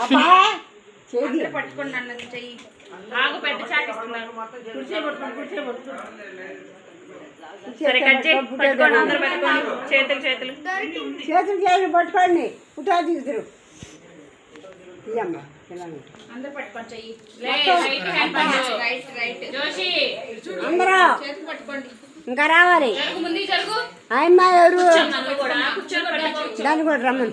అబ్బా! చేది. పట్టుకోండి అన్నది చెయ్యి. ఆగు పెద్ద చాట్ ఇస్తున్నాను కుర్చీ పట్టుకోండి కుర్చీ పట్టుకోండి సరే కట్ చేయి. పట్టుకోండి అందరూ పెట్టుకోండి. చేతులు చేతులు. చేతులు చేతులు పట్టుకోండి. పుట్టా దిగుతురు. అందరూ పట్టుకోండి చెయ్యి. Right right right. జోషి అందరూ. చేతులు పట్టుకోండి. ఇంకా రావాలి. ఆయమ్మ ఎవరు? దాన్ని కూడా రమ్మను.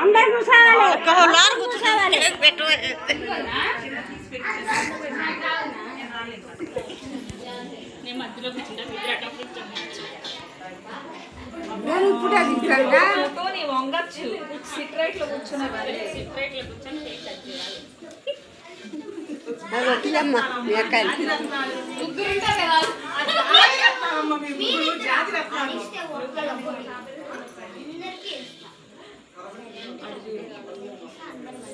అందరు కూర్చోవాలి. కూర్చోవాలి. నేను ఇప్పుడు దిగుతానుగా ఫోటో నీ వంగచ్చు. సిట్ రైట్లో కూర్చున్నా సిట్ రైట్లో కూర్చొని కేక్ కట్ చేయాలి. అది వచ్చిందమ్మా మీ అక్కలు ముగ్గురు ఉంటారు కదా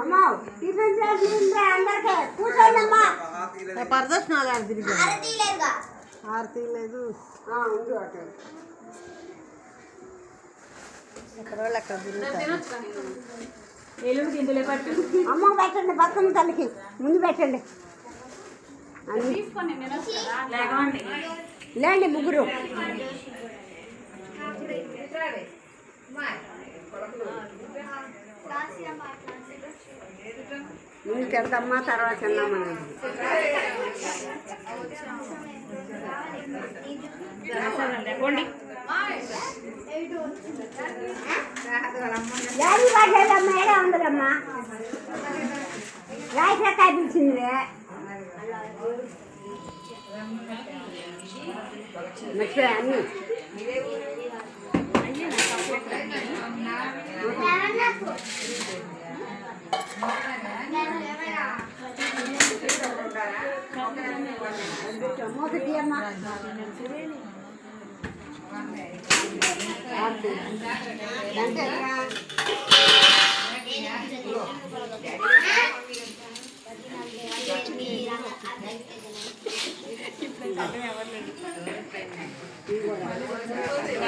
అమ్మా టిఫిన్ చేసింది అందరికీ కూర్చోండి అమ్మా ప్రదర్శనలు తిరిగి ఆరతి లేదు ఉంది అటు ఎక్కడ వాళ్ళు అక్కడ తిరుగుతారు ఎల్లుండి గిందులే పట్టు అమ్మ పెట్టండి పక్కన తల్లికి ముందు పెట్టండి అన్ని తీసుకొని నేను వస్తారా లేకమండి లేండి ముగ్గురు ముందు పెడదమ్మా తర్వాత పోండి యాది పడ్డదమ్మా ఏడా ఉండదమ్మా రాయికాయ పిలిచింది మర్చిపోయా అన్నీ.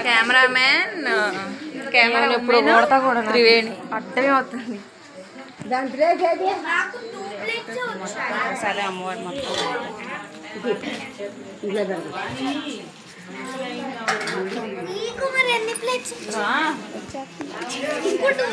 కెమెరామెన్ కెమెరా ఎప్పుడు కొడతా కూడా త్రివేణి అర్థమే అవుతుంది దాని ప్లేట్ ఏది సరే అమ్మవారు మొత్తం ఇదే పెడదాం. రా. ఇంకోటి